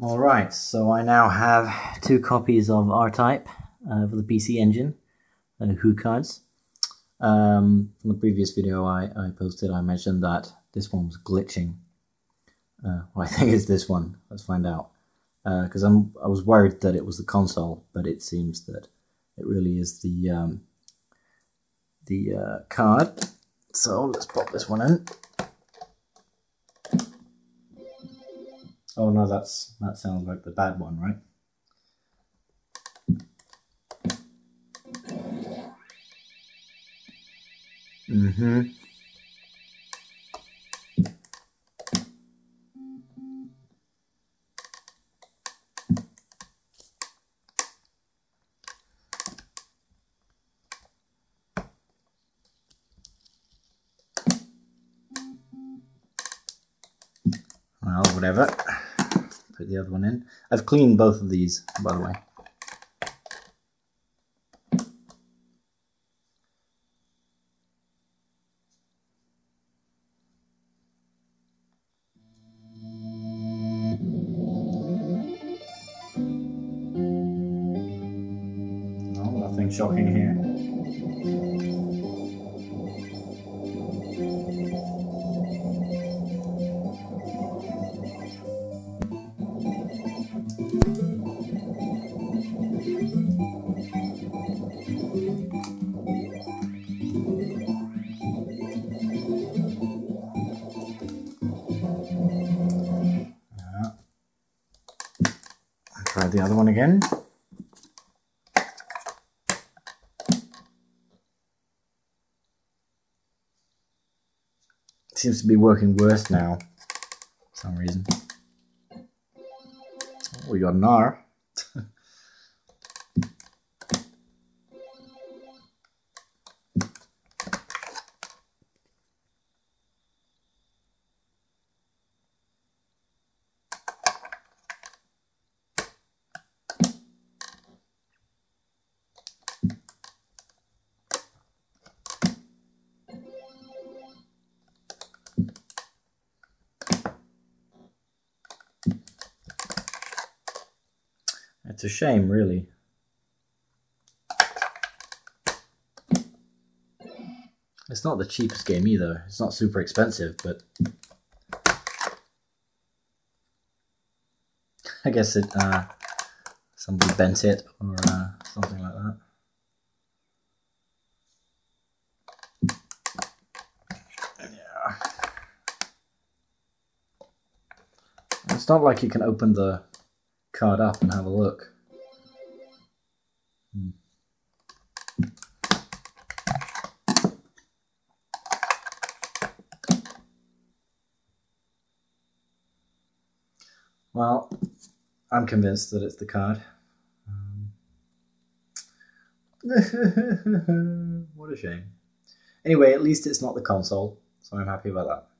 Alright, so I now have two copies of R-Type uh, for the PC Engine, uh, HuCards. Um, from the previous video I, I posted, I mentioned that this one was glitching. Uh, well, I think it's this one. Let's find out. Because uh, I'm I was worried that it was the console, but it seems that it really is the um, the uh, card. So let's pop this one in. Oh no, that's that sounds like the bad one, right? Mm-hmm. Well, whatever put the other one in. I've cleaned both of these, by the way. Oh, nothing shocking here. The other one again. Seems to be working worse now, for some reason. Oh, we got an R. It's a shame, really. It's not the cheapest game either. It's not super expensive, but I guess it uh, somebody bent it or uh, something like that. Yeah. It's not like you can open the card up and have a look. Hmm. Well, I'm convinced that it's the card. Um, what a shame. Anyway, at least it's not the console, so I'm happy about that.